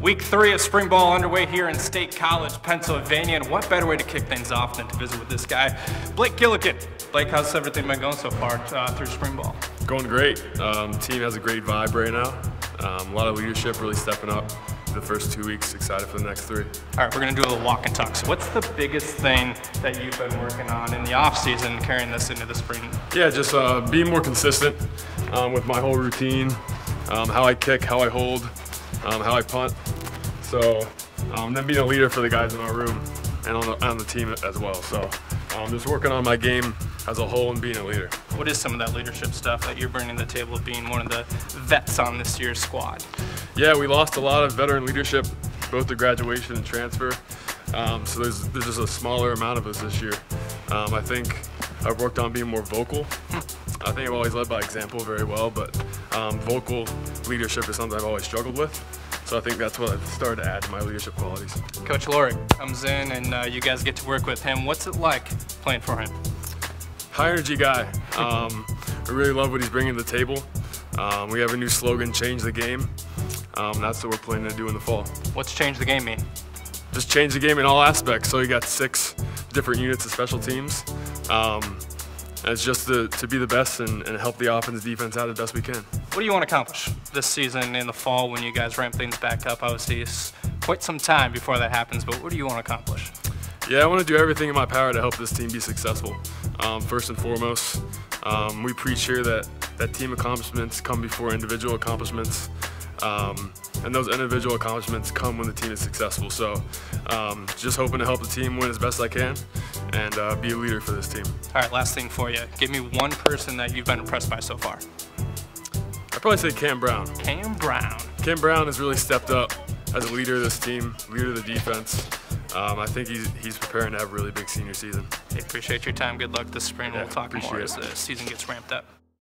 Week three of spring ball underway here in State College, Pennsylvania, and what better way to kick things off than to visit with this guy, Blake Gillikin. Blake, how's everything been going so far uh, through spring ball? Going great. Um, team has a great vibe right now. Um, a lot of leadership really stepping up the first two weeks. Excited for the next three. All right, we're going to do a little walk and talk. So, what's the biggest thing that you've been working on in the off season, carrying this into the spring? Yeah, just uh, being more consistent um, with my whole routine, um, how I kick, how I hold, um, how I punt. So um, then being a leader for the guys in our room and on the, on the team as well. So um, just working on my game as a whole and being a leader. What is some of that leadership stuff that you're bringing to the table of being one of the vets on this year's squad? Yeah, we lost a lot of veteran leadership, both the graduation and transfer. Um, so there's, there's just a smaller amount of us this year. Um, I think I've worked on being more vocal. I think I've always led by example very well, but um, vocal leadership is something I've always struggled with. So I think that's what I've started to add to my leadership qualities. Coach Lorig comes in and uh, you guys get to work with him. What's it like playing for him? High energy guy. Um, I really love what he's bringing to the table. Um, we have a new slogan, change the game. Um, that's what we're planning to do in the fall. What's change the game mean? Just change the game in all aspects. So you got six different units of special teams. Um, it's just to, to be the best and, and help the offense defense out as best we can. What do you want to accomplish this season in the fall when you guys ramp things back up? Obviously, it's quite some time before that happens, but what do you want to accomplish? Yeah, I want to do everything in my power to help this team be successful. Um, first and foremost, um, we preach here that, that team accomplishments come before individual accomplishments. Um, and those individual accomplishments come when the team is successful. So um, just hoping to help the team win as best I can and uh, be a leader for this team. All right, last thing for you. Give me one person that you've been impressed by so far. I'd probably say Cam Brown. Cam Brown. Cam Brown has really stepped up as a leader of this team, leader of the defense. Um, I think he's, he's preparing to have a really big senior season. Hey, appreciate your time. Good luck this spring. Yeah, we'll talk more it. as the season gets ramped up.